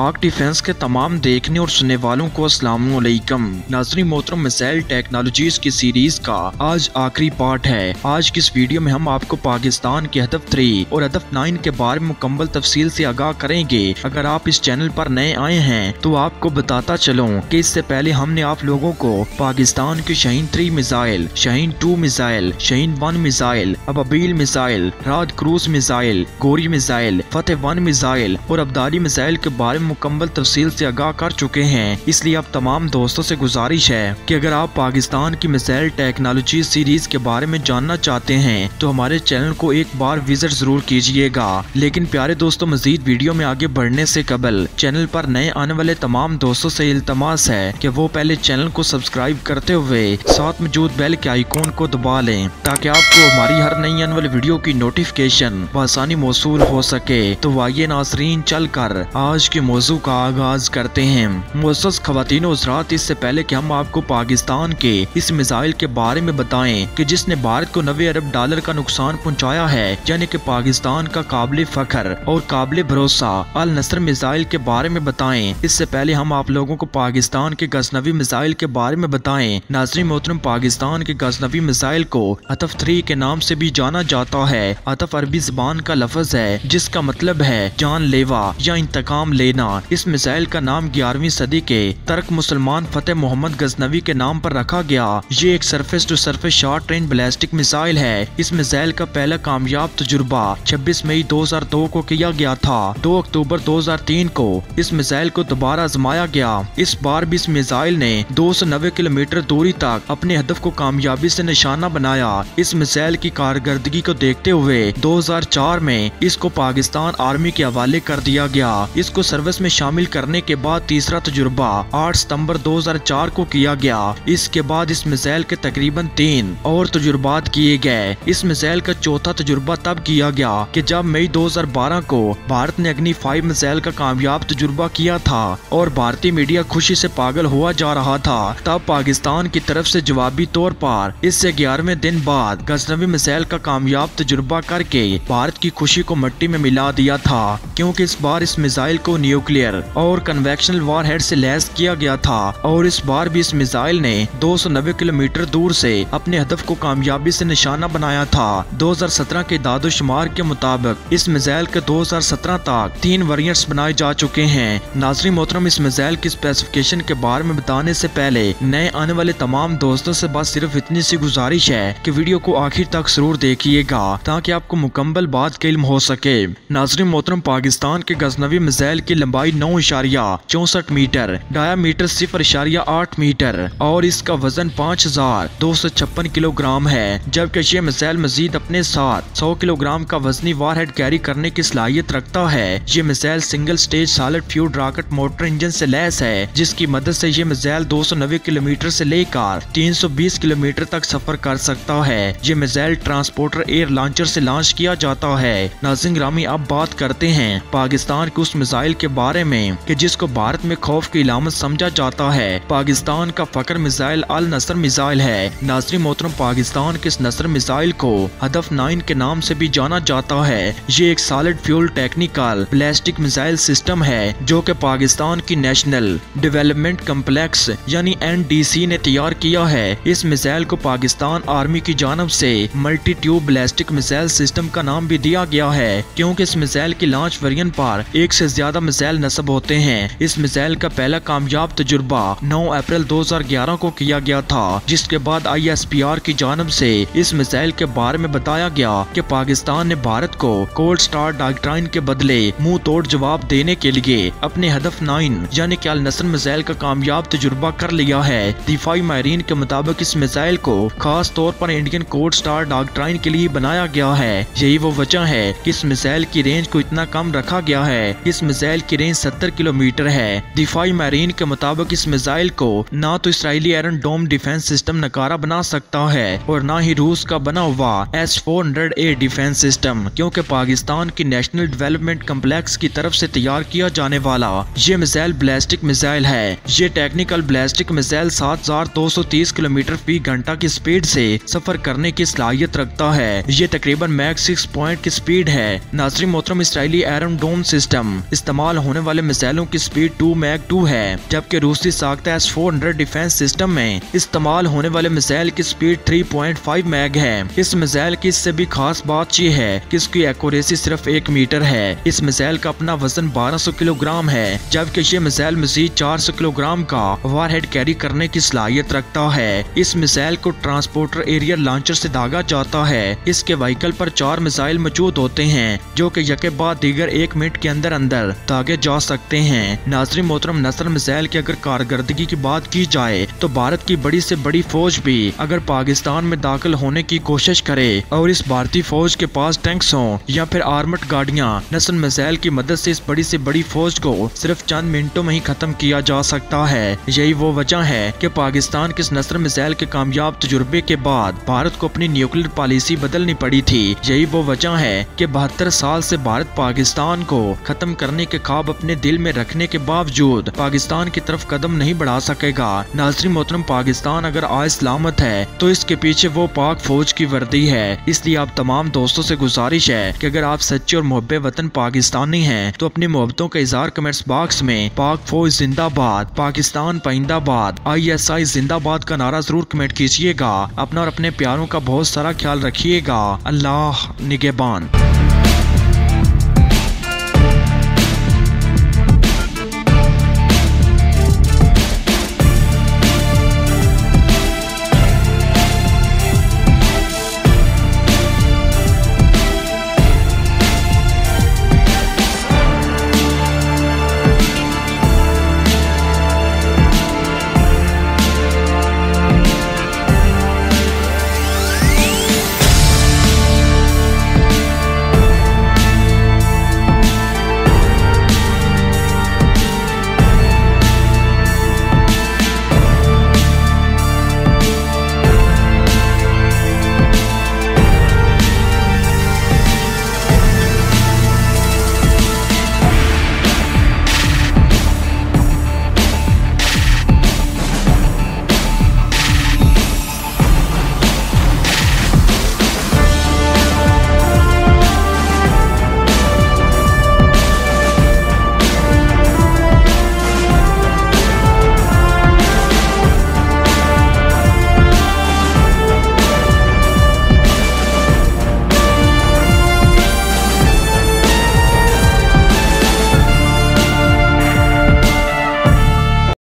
पाक डिफेंस के तमाम देखने और सुनने वालों को वालेकुम नाजरी मोहतरम मिसाइल टेक्नोलॉजीज़ की सीरीज़ का आज आखिरी पार्ट है। आज की इस वीडियो में हम आपको पाकिस्तान के हदफ थ्री और हदफ नाइन के बारे में मुकम्मल तफसील से आगाह करेंगे। अगर आप इस चैनल पर नए आए हैं तो आपको बताता चलूँ की इससे पहले हमने आप लोगों को पाकिस्तान के Shaheen three missile, Shaheen two missile, Shaheen one missile Ababeel missile Raad cruise missile, Ghauri missile, Fateh one missile और अब्दाली मिसाइल के बारे में मुकम्मल तफसील से आगाह कर चुके हैं। इसलिए अब तमाम दोस्तों से गुजारिश है कि अगर आप पाकिस्तान की मिसाइल टेक्नोलॉजी सीरीज़ के बारे में जानना चाहते हैं तो हमारे चैनल को एक बार विज़िट ज़रूर कीजिएगा। लेकिन प्यारे दोस्तों, मजीद वीडियो में आगे बढ़ने से कबल चैनल पर नए आने वाले तमाम दोस्तों से इल्तमास है कि वो पहले चैनल को सब्सक्राइब करते हुए साथ मौजूद बेल के आइकॉन को दबा लें, ताकि आपको हमारी हर नई आने वाली वीडियो की नोटिफिकेशन बसानी मौसू हो सके। तो वाइए नाजरीन चल कर आज के मौजू का आगाज़ करते हैं। मुसस खातन इससे पहले कि हम आपको पाकिस्तान के इस मिसाइल के बारे में बताएँ कि जिसने भारत को नबे अरब डॉलर का नुकसान पहुँचाया है, यानी कि पाकिस्तान का काबिल फखर और काबिल भरोसा। अल नसर मिसाइल के बारे में बताएँ। इससे पहले हम आप लोगों को पाकिस्तान के गजनवी मिसाइल के बारे में बताएँ। नाजरी मोहतरम, पाकिस्तान के गजनवी मिसाइल को अतफ थ्री के नाम से भी जाना जाता है। अतफ अरबी जबान का लफज है, जिसका मतलब है जान लेवा या इंतकाम लेना। इस मिसाइल का नाम ग्यारहवीं सदी के तर्क मुसलमान फतेह मोहम्मद गजनवी के नाम पर रखा गया। ये एक surface to surface short range ballistic missile है। इस मिसाइल का पहला कामयाब तजुर्बा 26 मई 2002 को किया गया था। 2 अक्टूबर 2003 को इस मिसाइल को दोबारा आजमाया गया। इस बार भी इस मिसाइल ने दो सौ नब्बे किलोमीटर दूरी तक अपने हदफ को कामयाबी से निशाना बनाया। इस मिसाइल की कारकर्दगी को देखते हुए 2004 में इसको पाकिस्तान आर्मी के हवाले कर दिया गया। इसको सर्विस में शामिल करने के बाद तीसरा तजुर्बा 8 सितंबर 2004 को किया गया। इसके बाद इस मिसाइल के तकरीबन तीन और तजुर्बात किए गए। इस मिसाइल का चौथा तजुर्बा तब किया गया कि जब मई 2012 को भारत ने अग्नि फाइव मिसाइल का कामयाब तजुर्बा किया था और भारतीय मीडिया खुशी से पागल हुआ जा रहा था, तब पाकिस्तान की तरफ़ से जवाबी तौर पर इससे ग्यारहवें दिन बाद गजनवी मिसाइल का कामयाब तजुर्बा करके भारत की खुशी को मट्टी में मिला दिया था। क्योंकि इस बार इस मिसाइल को न्यूक्लियर और कन्वेक्शनल वार हेड से लैस किया गया था और इस बार भी इस मिसाइल ने 290 किलोमीटर दूर से अपने हदफ को कामयाबी से निशाना बनाया था। 2017 के दादोशुमार के मुताबिक इस मिसाइल के 2017 तक तीन वेरिएंट्स बनाए जा चुके हैं। नाजरी मोहतरम, इस मिसाइल की स्पेसिफिकेशन के बारे में बताने से पहले नए आने वाले तमाम दोस्तों से बस सिर्फ़ इतनी सी गुजारिश है की वीडियो को आखिर तक ज़रूर देखिएगा ताकि आपको मुकम्मल बात का इल्म हो सके। नाजरी मोहतरम, पाकिस्तान के गजनवी मिसाइल की लंबाई नौ इशारिया चौसठ मीटर डाया मीटर सिफर इशारिया आठ मीटर और इसका वज़न पाँच हज़ार दो सौ छप्पन किलोग्राम है, जबकि ये मिसाइल मजीद अपने साथ सौ किलोग्राम का वजनी वार हेड कैरी करने की सलाहियत रखता है। ये missile single stage solid fuelled rocket motor engine से लैस है, जिसकी मदद से ये मिसाइल दो सौ नब्बे किलोमीटर से लेकर तीन सौ बीस किलोमीटर तक सफ़र कर सकता है। ये मिसाइल ट्रांसपोर्टर एयर लॉन्चर से लॉन्च किया जाता है। नाजिंग रामी अब बात करते हैं, पाकिस्तान के उस मिसाइल के बारे में कि जिसको भारत में खौफ की इलामत समझा जाता है, पाकिस्तान का फकर मिसाइल अल नसर मिसाइल है। नाजरी मोहतरम, पाकिस्तान के इस नसर मिसाइल को हदफ नाइन के नाम से भी जाना जाता है। ये एक solid fuel tactical ballistic missile system है, जो कि पाकिस्तान की नेशनल डेवलपमेंट कम्प्लेक्स यानी एनडीसी ने तैयार किया है। इस मिसाइल को पाकिस्तान आर्मी की जानब से multi tube ballistic missile system का नाम भी दिया गया है, क्योंकि इस मिसाइल की लॉन्च वेरिएंट पर एक से ज़्यादा मिसाइल नस्ब होते हैं। इस मिसाइल का पहला कामयाब तजुर्बा 9 अप्रैल 2011 को किया गया था, जिसके बाद आईएसपीआर की जानब से इस मिसाइल के बारे में बताया गया कि पाकिस्तान ने भारत को कोल्ड स्टार डॉक्ट्राइन के बदले मुँह तोड़ जवाब देने के लिए अपने हदफ नाइन, यानी कि अल नसर मिसाइल का कामयाब तजुर्बा कर लिया है। दिफाई माहरीन के मुताबिक इस मिसाइल को खास तौर पर इंडियन कोल्ड स्टार डॉक्ट्राइन के लिए बनाया गया है। यही वो वजह है कि इस मिसाइल की रेंज को इतना कम रखा गया है। इस मिसाइल की रेंज 70 किलोमीटर है। दिफाई मैरीन के मुताबिक इस मिसाइल को ना तो Israeli iron dome defence system नकारा बना सकता है और ना ही रूस का बना हुआ S four hundred air defence system, क्योंकि पाकिस्तान की नेशनल डेवलपमेंट कम्प्लेक्स की तरफ़ से तैयार किया जाने वाला ये मिसाइल ब्लास्टिक मिसाइल है। ये टेक्निकल ब्लास्टिक मिसाइल सात हज़ार दो सौ तीस किलोमीटर फ़ी घंटा की स्पीड से सफ़र करने की सलाहियत रखता है। ये तकरीबन मैक्स सिक्स पॉइंट की स्पीड है। नाजरी मोहतरम इसराइली एरन डोम सिस्टम इस्तेमाल होने वाले मिसाइलों की स्पीड टू मैग टू है, जबकि रूसी साख्ता S four hundred defence system में इस्तेमाल होने वाले मिसाइल की speed three point five Mach है। इस मिसाइल की इससे भी खास बात यह है की इसकी एक्यूरेसी सिर्फ़ एक मीटर है। इस मिसाइल का अपना वज़न बारह सौ किलोग्राम है, जबकि ये मिसाइल मजीद चार सौ किलोग्राम का वार कैरी करने की सलाहियत रखता है। इस मिसाइल को ट्रांसपोर्टर एरियर लॉन्चर से दागा जाता है। इसके व्हीकल पर चार मिसाइल मौजूद होते हैं, जो कि यके बाद दीगर एक मिनट के अंदर अंदर दागे जा सकते हैं। नाजरी मोहतरम नसर मिसाइल की अगर कारकर्दगी की बात की जाए तो भारत की बड़ी से बड़ी फौज भी अगर पाकिस्तान में दाखिल होने की कोशिश करे और इस भारतीय फौज के पास टैंक्स हों या फिर आर्मड गाड़ियाँ, नसल मिसाइल की मदद से इस बड़ी से बड़ी फौज को सिर्फ़ चंद मिनटों में ही खत्म किया जा सकता है। यही वो वजह है कि पाकिस्तान के इस नसर मिसाइल के कामयाब तजुर्बे के बाद भारत को अपनी न्यूक्लियर पॉलिसी बदलनी पड़ी थी। यही वो वजह है कि बहत्तर साल से भारत पाकिस्तान को खत्म करने के ख्वाब अपने दिल में रखने के बावजूद पाकिस्तान की तरफ़ कदम नहीं बढ़ा सकेगा। नाजरी मोहतरम, पाकिस्तान अगर आज सलामत है तो इसके पीछे वो पाक फौज की वर्दी है। इसलिए आप तमाम दोस्तों से गुजारिश है कि अगर आप सच्चे और मोहब्बे वतन पाकिस्तानी हैं तो अपनी मोहब्बतों का इजहार कमेंट्स बॉक्स में पाक फौज जिंदाबाद, पाकिस्तान पाइंदाबाद आई एस आई जिंदाबाद का नारा ज़रूर कमेंट कीजिएगा। अपना और अपने प्यारों का बहुत सारा ख्याल रखिएगा। अल्लाह निगेबान।